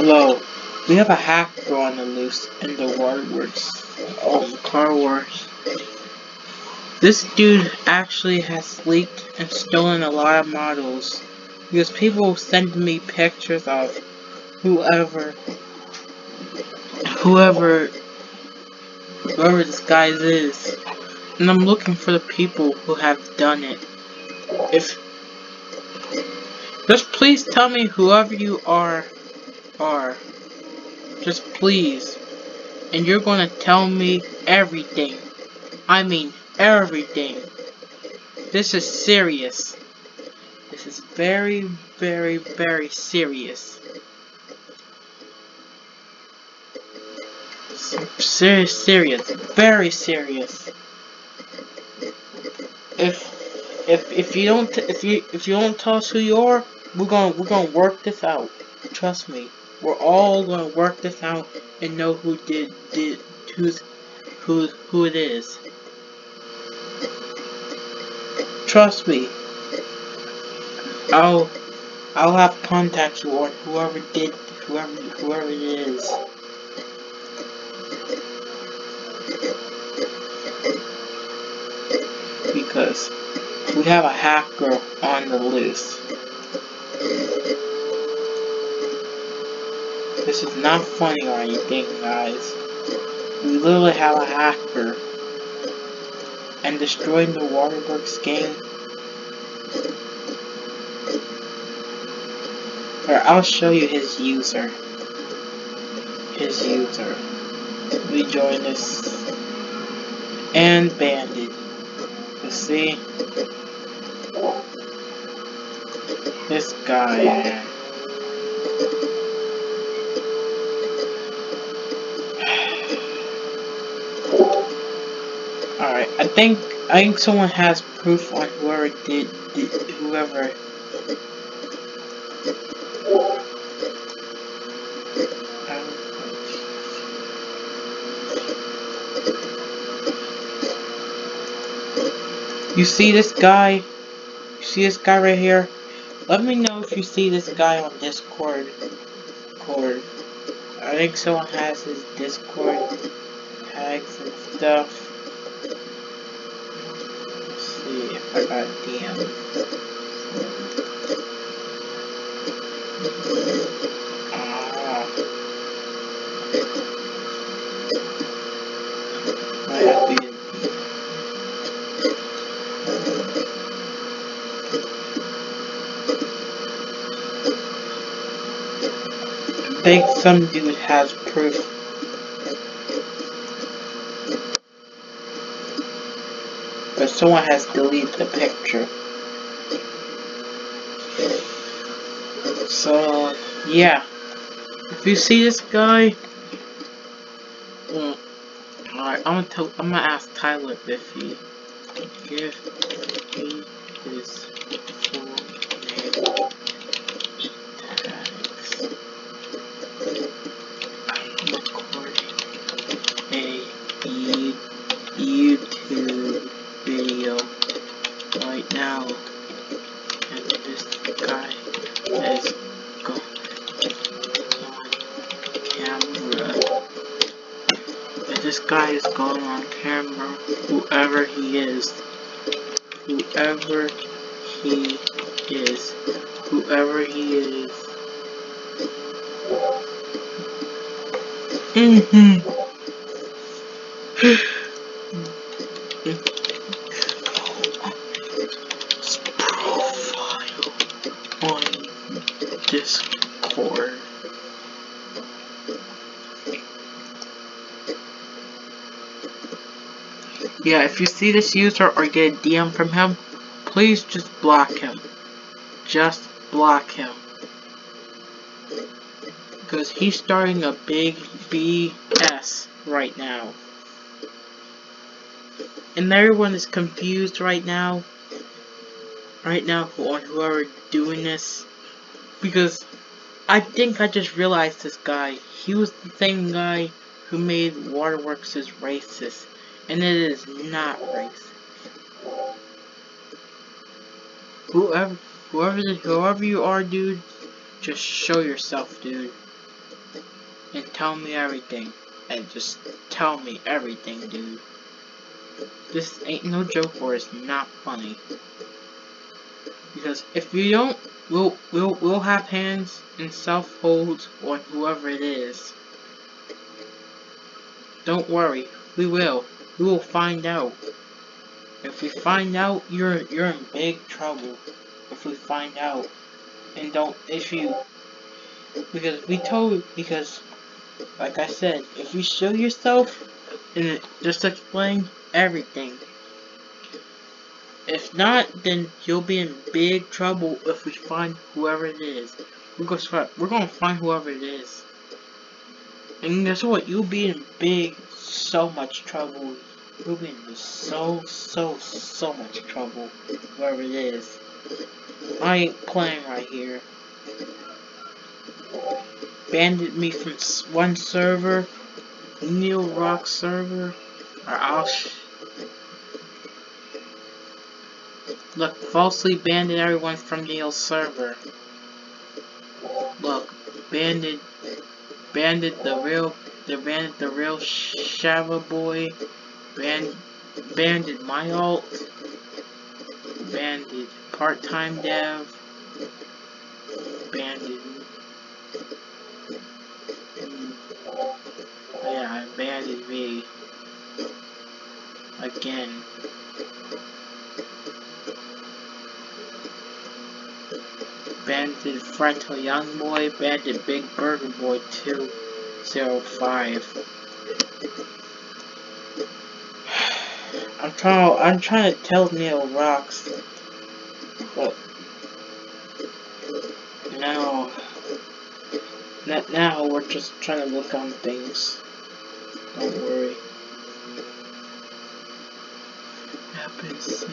Hello. We have a hacker on the loose in the waterworks. Oh, car wars. This dude actually has leaked and stolen a lot of models. Because people send me pictures of whoever whoever whoever this guy is. And I'm looking for the people who have done it. If just please tell me whoever you are Just please. And you're gonna tell me everything. I mean everything. This is serious. This is very, very, very serious. Serious, serious, very serious. If if if you don't if you if you don't tell us who you are, we're gonna we're gonna work this out. Trust me. We're all gonna work this out and know who did did who's who who it is. Trust me. I'll I'll have contact you on whoever did whoever whoever it is. Because we have a hacker on the loose. This is not funny or anything, guys. We literally have a hacker and destroying the Waterworks game. Or I'll show you his user. His user. We join this and bandit. You see? This guy, man. Alright, I think I think someone has proof on whoever did, did whoever You see this guy? You see this guy right here? Let me know if you see this guy on Discord. Discord. I think someone has his Discord tags and stuff. Let's see if I. Ah. I have to I think some dude has proof. But someone has deleted the picture. So, yeah. If you see this guy, well, alright, I'm gonna tell, I'm gonna ask Tyler if he, if he is full name. YouTube video right now and this guy is going on camera and this guy is going on camera whoever he is whoever he is whoever he is mm-hmm. Yeah, if you see this user or get a DM from him, please just block him. Just block him. Because he's starting a big BS right now. And everyone is confused right now. Right now on whoever doing this. Because I think I just realized this guy. He was the same guy who made Waterworks as racist. And it is not racist. Whoever whoever whoever you are, dude, just show yourself, dude. and tell me everything. And just tell me everything, dude. This ain't no joke or it's not funny. Because if you don't, we'll we'll we'll have hands and self holds on whoever it is. Don't worry, we will. We will find out. If we find out, you're you're in big trouble. If we find out, and don't if you because we told because like I said, if you show yourself and just explain everything. If not, then you'll be in big trouble if we find whoever it is. We're gonna we're gonna find whoever it is. And guess what? You'll be in big, so much trouble. You'll be in so, so, so much trouble. Whoever it is. I ain't playing right here. Banded me from one server, Neil Rock server, or I'll Look, falsely banded everyone from Neil's server. Look, banded, banded the real, they banded the real Shava boy, band, banded my alt, banded part-time dev, banded, mm, yeah, banded me again. Bandit Frontal Young Boy, Bandit Big Burger Boy 205. I'm trying I'm trying to tell Neil Rocks but now now we're just trying to look on things. Don't worry. Happens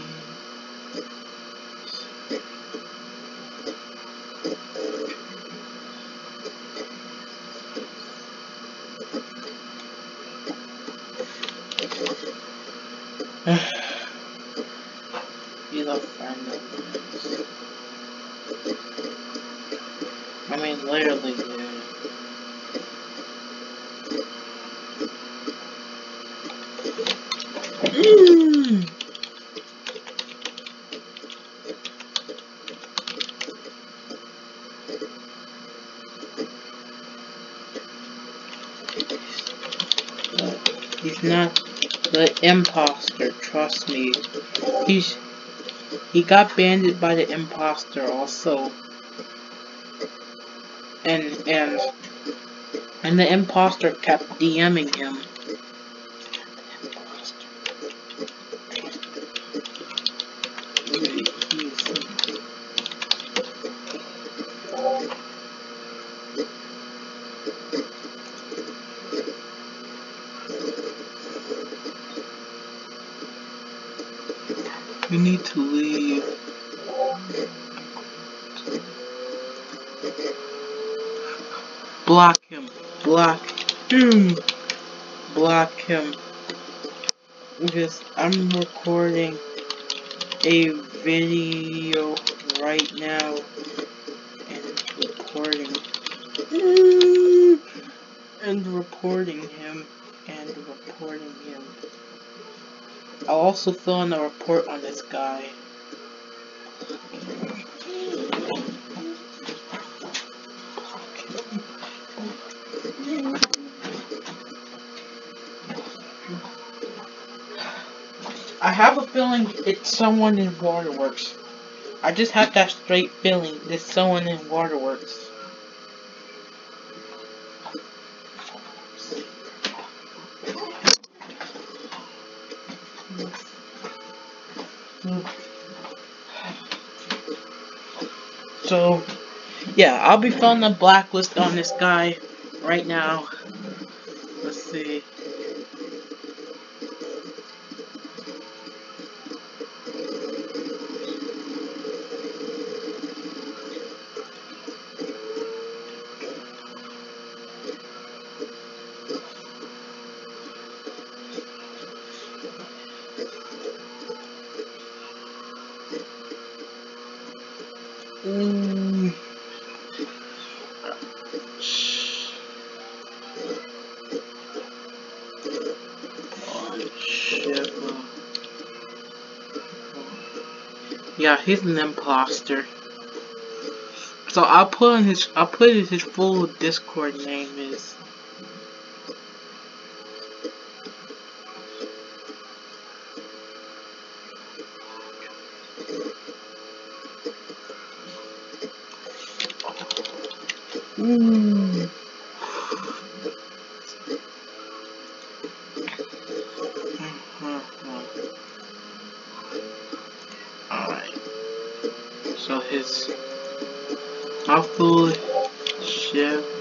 I mean, literally, dude. Mm. He's not the imposter, trust me. He's he got banded by the imposter also. And and and the imposter kept DMing him. You need to leave. Block him. Block him. Block him. Because I'm recording a video right now and recording and reporting him and reporting him. I'll also fill in a report on this guy. I have a feeling it's someone in Waterworks. I just have that straight feeling that someone in Waterworks. So, yeah, I'll be filling a blacklist on this guy right now. Let's see. Yeah, he's an imposter. So I'll put in his I'll put in his full Discord name is mm.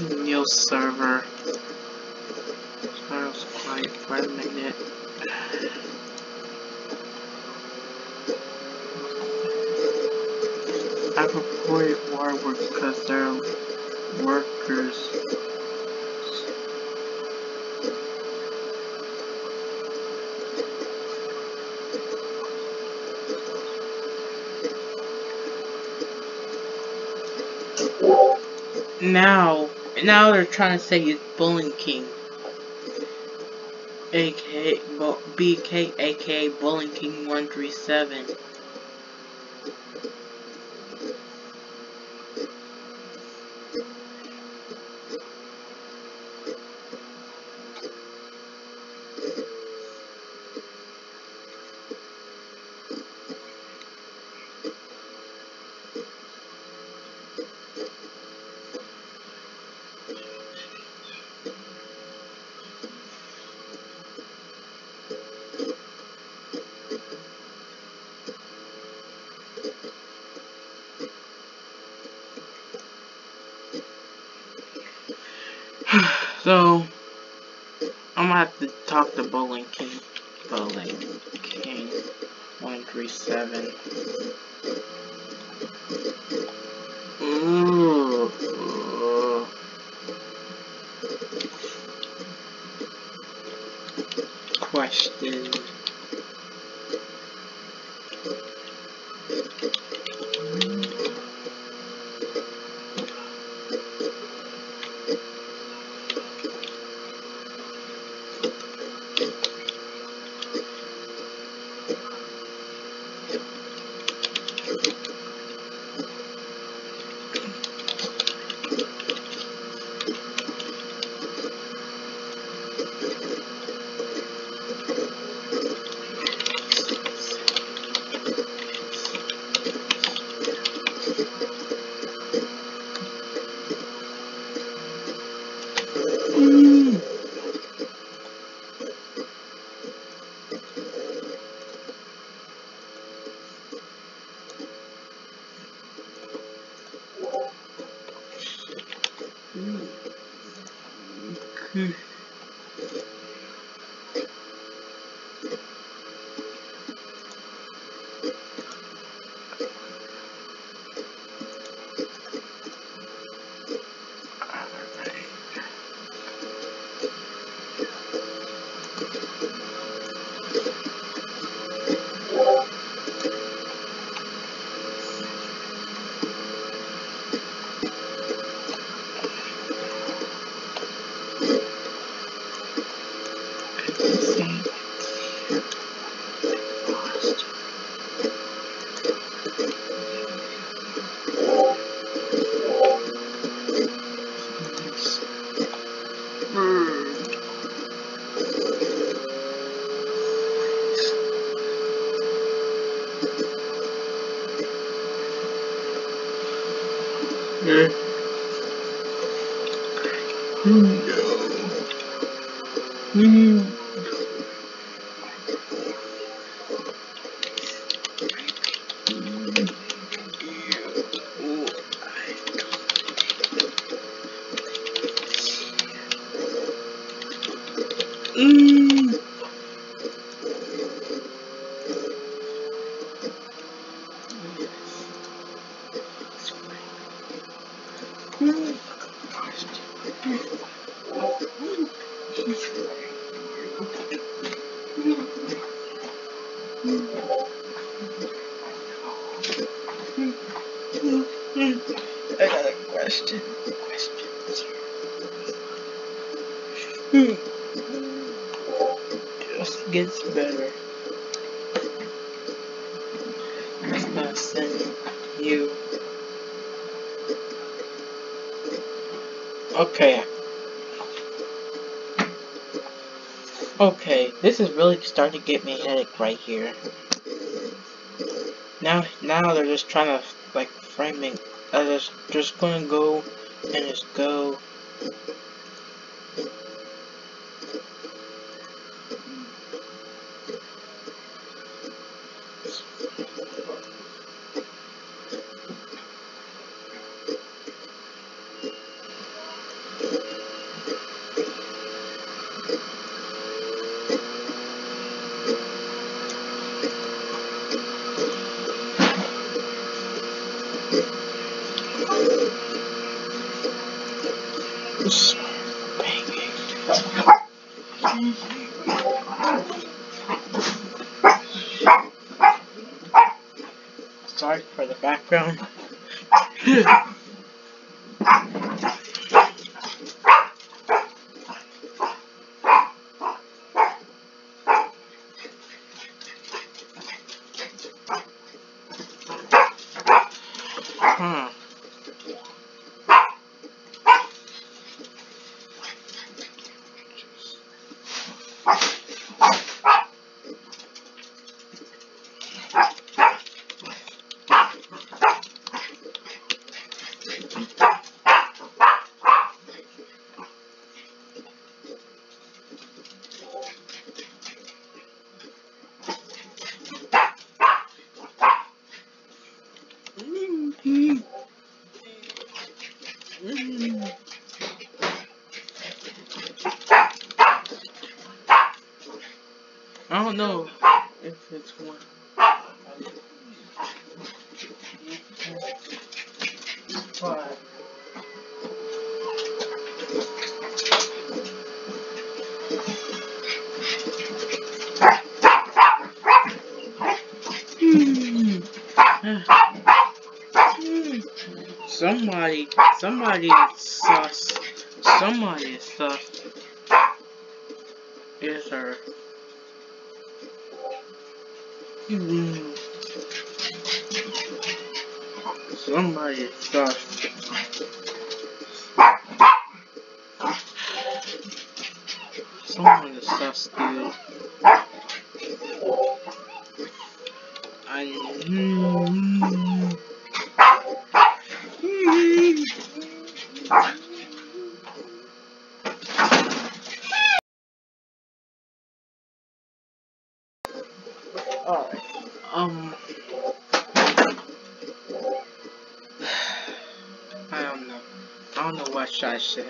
In the new server. Was quiet for a minute. I've reported war work because there are workers. Now, now they're trying to say he's Bullying King. aka BK aka Bowling King 137. So, I'm gonna have to talk to Bowling King. Bowling King 137. Ooh. Question. Gets better. Let's not send you. Okay. Okay, this is really starting to get me a headache right here. Now, now they're just trying to like framing. I just just gonna go and just go. Sorry for the background. I don't know if it's one. Somebody, somebody sus. Somebody sus. Is her. Hmm. Alright. Um. I don't know. I don't know what should I say.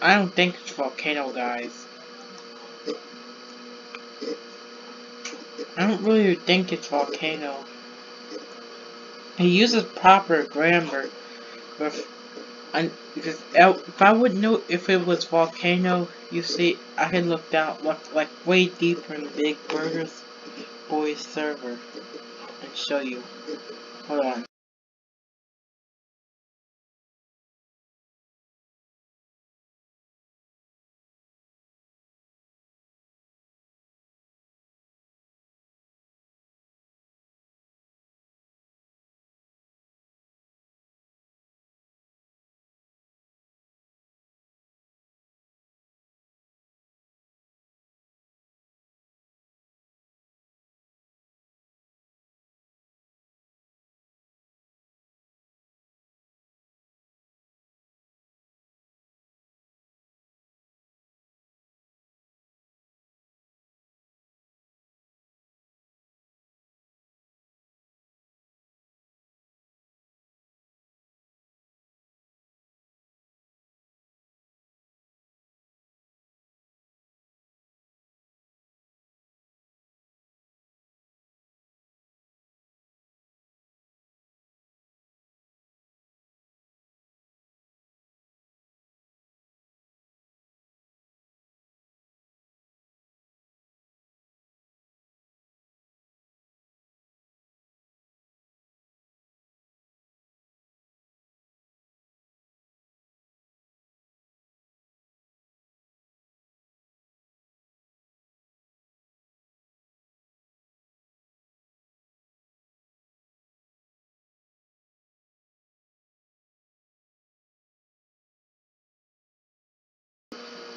I don't think it's volcano, guys. I don't really think it's volcano. He uses proper grammar with, and because if I would know if it was volcano, you see, I had looked out like way deeper in Big Burgers Boys server and show you. Hold on.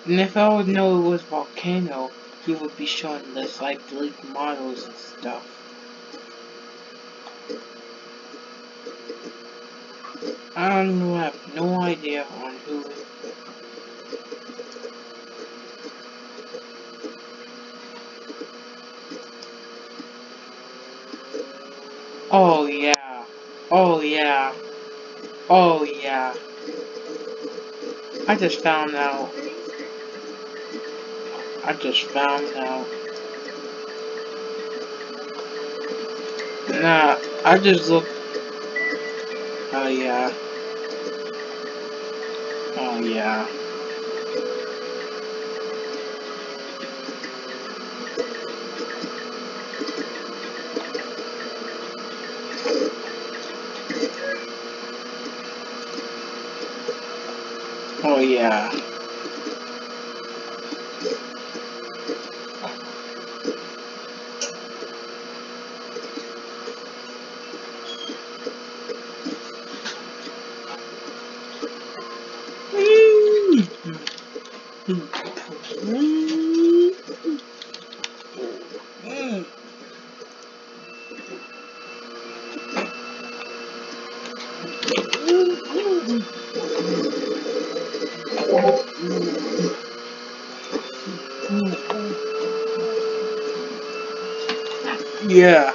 And if I would know it was volcano, he would be showing us like leaked models and stuff. I don't know, I have no idea on who Oh yeah. Oh yeah. Oh yeah. I just found out. I just found out. Nah, I just look. Oh yeah. Oh yeah. Oh yeah. Yeah.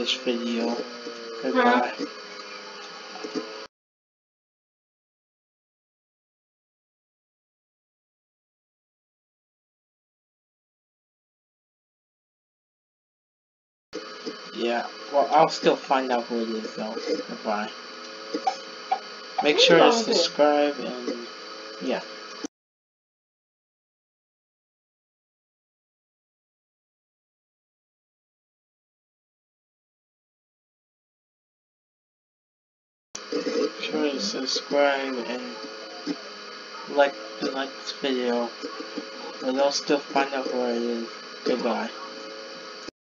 This video. Uh-huh. Goodbye. Yeah, well, I'll still find out who it is though. Goodbye. Make sure to subscribe and yeah. Subscribe and like like this video. But I'll still find out where it is. Goodbye.